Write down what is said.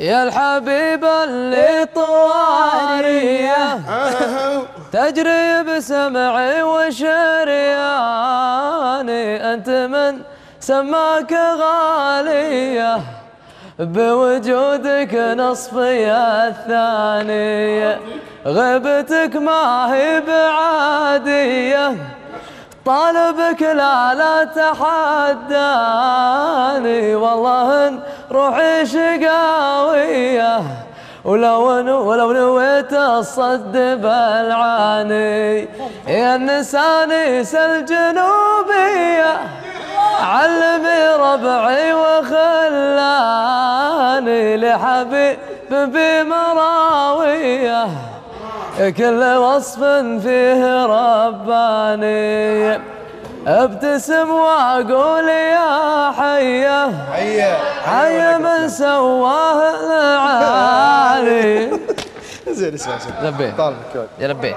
يا الحبيب اللي طوارية. تجري بسمعي وشرياني. أنت من سماك غالية. بوجودك نصفي الثاني غيبتك ما هي بعادية. طالبك لا لا تحداني. والله إن روحي شقاوية ولو ولو نويت الصد بالعاني يا النسانيس الجنوبية علمي ربعي وخلاني لحبيب بمراوية. كل وصف فيه رباني. أبتسم وأقول يا حيه حيه حيه من سواه العالي زين اسمع اسمع. لبيه طالبك يا لبيه